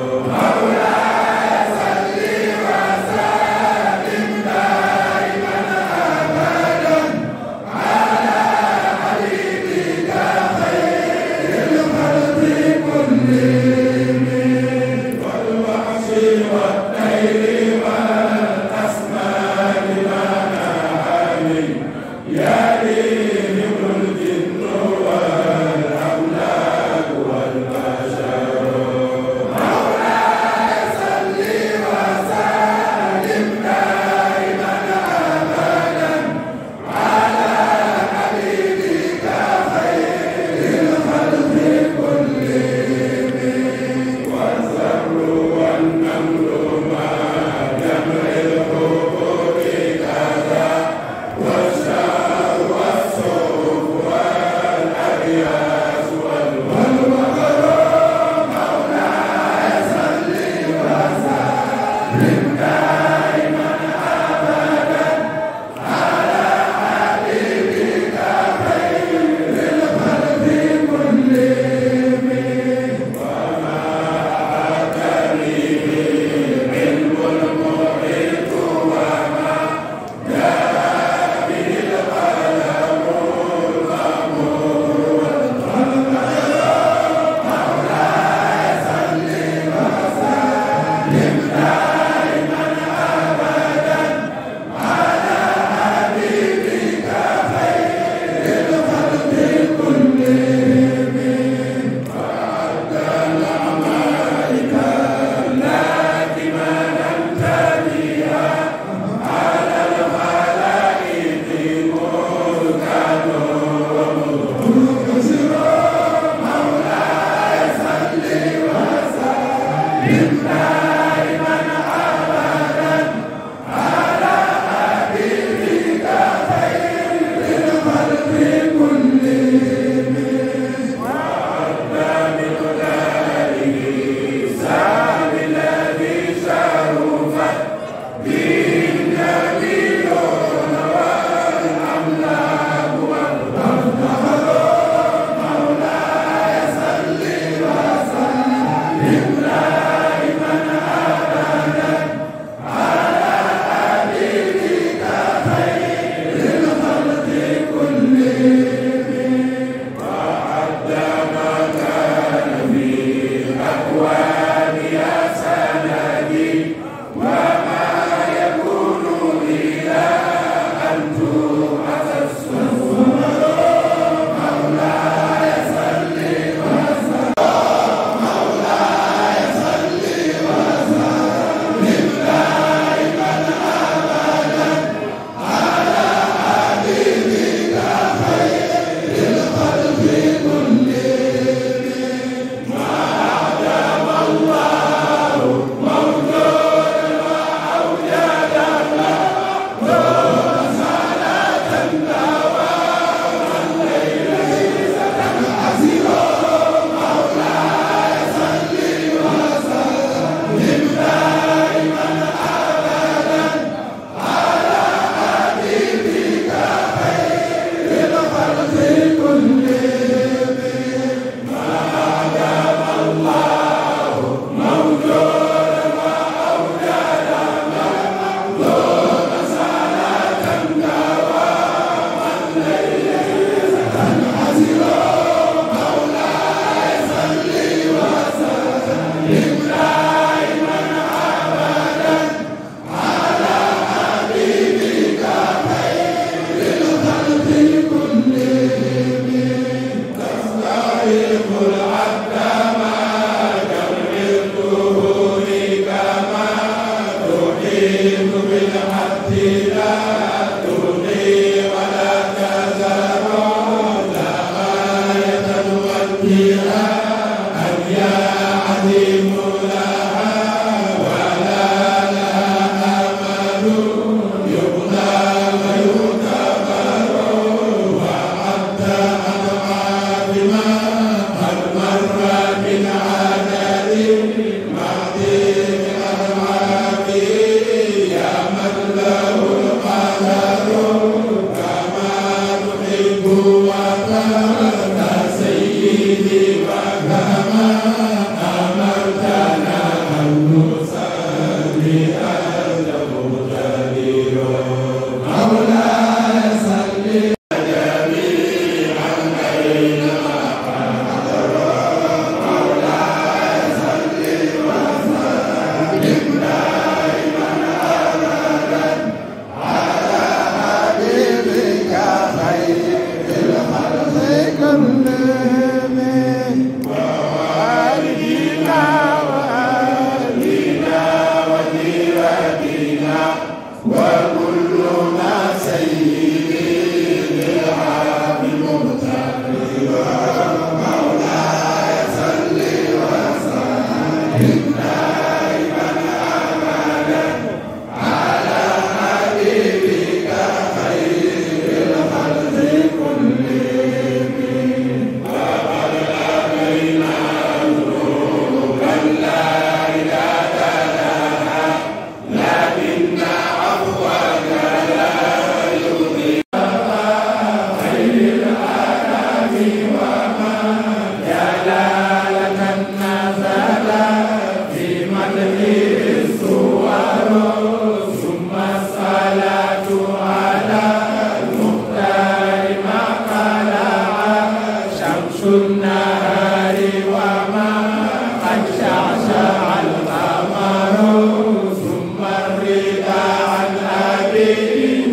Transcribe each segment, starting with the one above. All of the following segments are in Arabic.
Amen.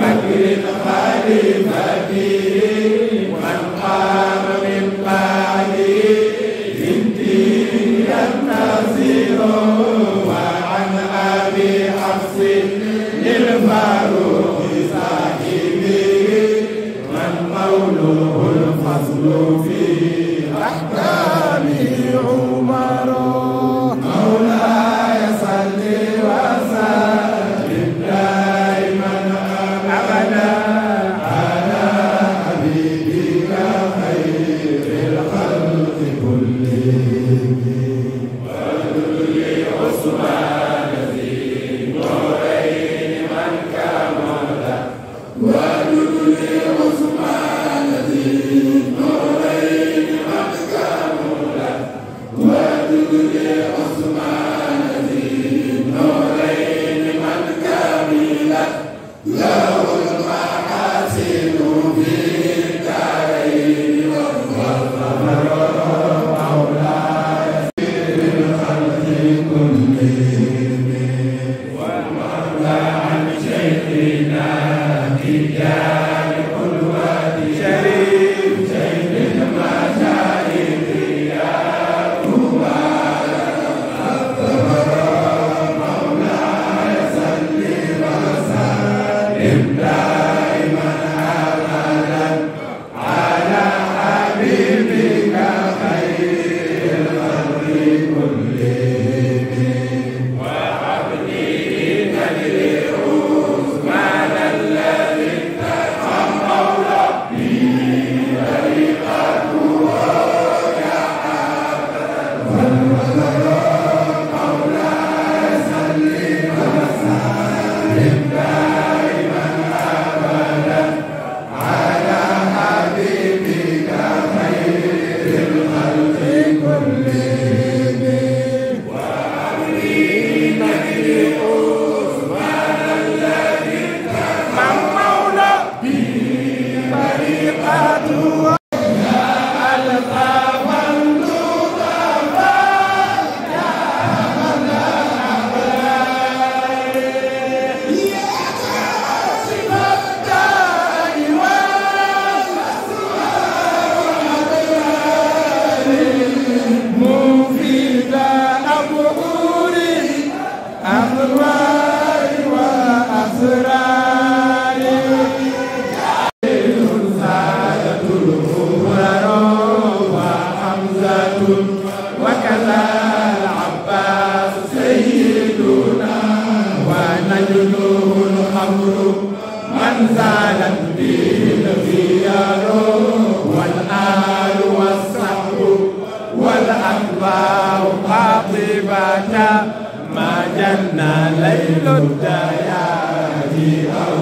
Mighty in the mighty يدوم الحمر من زالت به الخيار والآل والصحب والأتباع قاطبة ما جنى ليل الدياهي أو